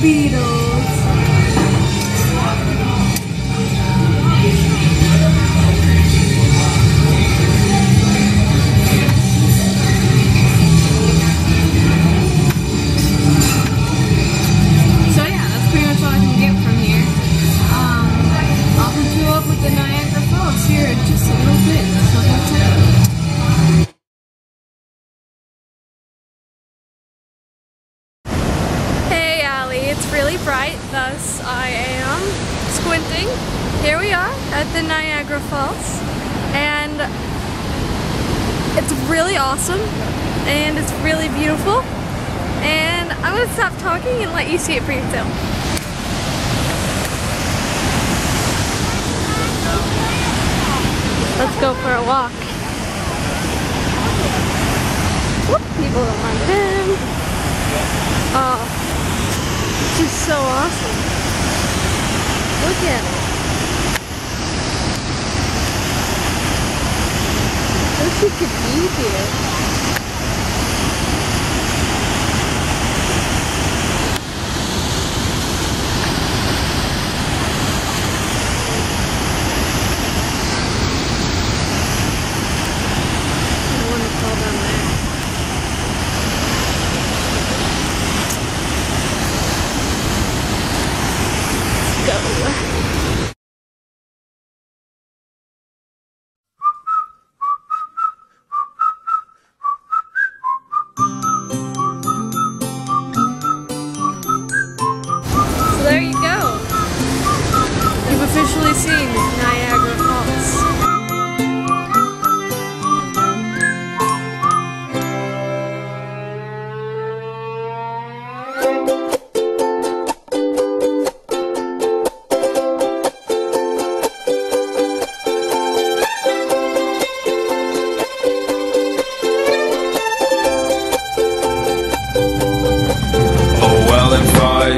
Beatles. Squinting. Here we are at the Niagara Falls, and it's really awesome, and it's really beautiful, and I'm gonna stop talking and let you see it for yourself. Let's go for a walk. Whoop, people don't mind him. Oh, it's just so awesome. Look at it. I Wish you could be here. Officially seen Niagara Falls. Oh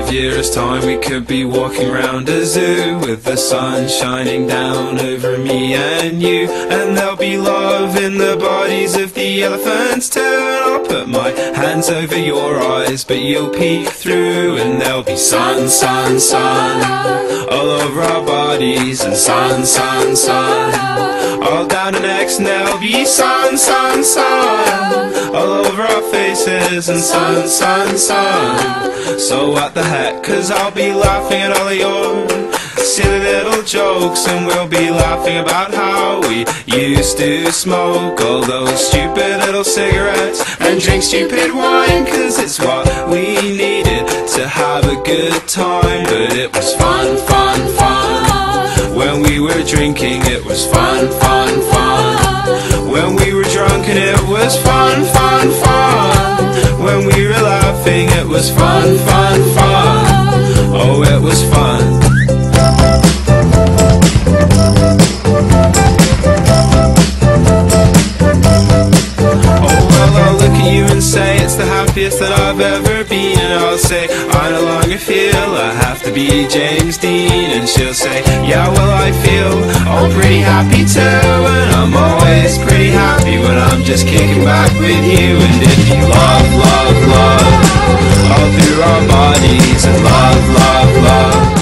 five years' time we could be walking round a zoo with the sun shining down over me and you, and there'll be love in the bodies of the elephants. Too. And I'll put my hands over your eyes, but you'll peek through, and there'll be sun, sun, sun all over our bodies, and sun, sun, sun. All down our necks, and there'll be sun, sun, sun all over our faces, and sun, sun, sun. So what the heck? Cause I'll be laughing at all of your silly little jokes, and we'll be laughing about how we used to smoke all those stupid little cigarettes and drink stupid wine, cause it's what we needed to have a good time. But it was fun, fun, fun. When we were drinking, it was fun, fun, fun. When we and it was fun, fun, fun. When we were laughing, it was fun, fun, fun. Well, I'll look at you and say it's the happiest that I've ever been. And I'll say, I no longer feel I have to be James Dean. And she'll say, yeah, well, I feel all pretty happy too. And I'm always pretty happy when I'm just kicking back with you. And if you love, love, love All through our bodies And love, love, love